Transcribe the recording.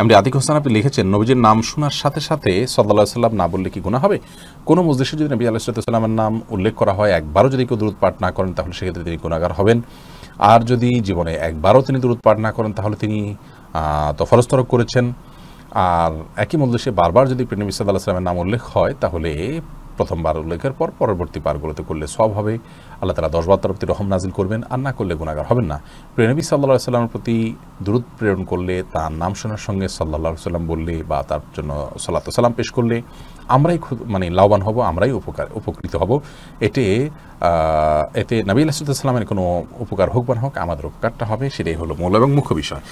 এমনি আতিক হোসেন, আপনি লিখেছেন, নবীজির নাম শোনার সাথে সাথে সাল্লাহ সাল্লাম না বললে কি গুণা হবে? কোনো মসজিদে যদি নবী আলাইসাল্লামের নাম উল্লেখ করা হয়, একবারও যদি কেউ দূরত পাঠ না করেন, তাহলে সেক্ষেত্রে তিনি গুণাগার হবেন। আর যদি জীবনে একবারও তিনি দূরত পাঠ না করেন, তাহলে তিনি তফরস্তরক করেছেন। আর একই মজলিসে বারবার যদি প্রেনবী সাল্লাহ সাল্লামের নাম উল্লেখ হয়, তাহলে প্রথমবার উল্লেখের পর পরবর্তী পারগুলোতে করলে সব হবে। আল্লাহ তালা দশবার তরফতি রহম নাজিল করবেন, আর না করলে গুণাগার হবেন না। প্রেনবী সাল্লাহ সাল্লামের প্রতি দূরত প্রেরণ করলে, তার নাম শোনার সঙ্গে সাল্লাহ সাল্লাম বললে বা তার জন্য সাল্লাহ সাল্লাম পেশ করলে, আমরাই মানে লাভবান হব, আমরাই উপকার, উপকৃত হব। এতে এতে নবী আলাইসাল্লামের কোনো উপকার হোক বা হোক, আমাদের উপকারটা হবে, সেটাই হলো মূল এবং মুখ্য বিষয়।